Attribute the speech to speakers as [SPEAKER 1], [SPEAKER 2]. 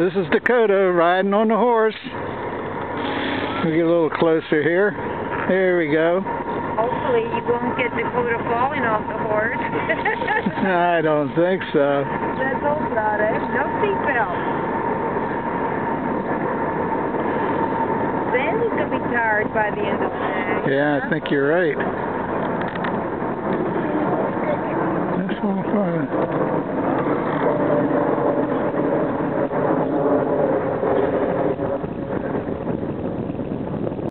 [SPEAKER 1] This is Dakota riding on the horse. We get a little closer here. There we go.
[SPEAKER 2] Hopefully you won't get Dakota falling off the horse.
[SPEAKER 1] I don't think so.
[SPEAKER 2] Let's hope not. Eh? No seatbelt. Then he's going to be tired by the end of the day.
[SPEAKER 1] Yeah, I think you're right.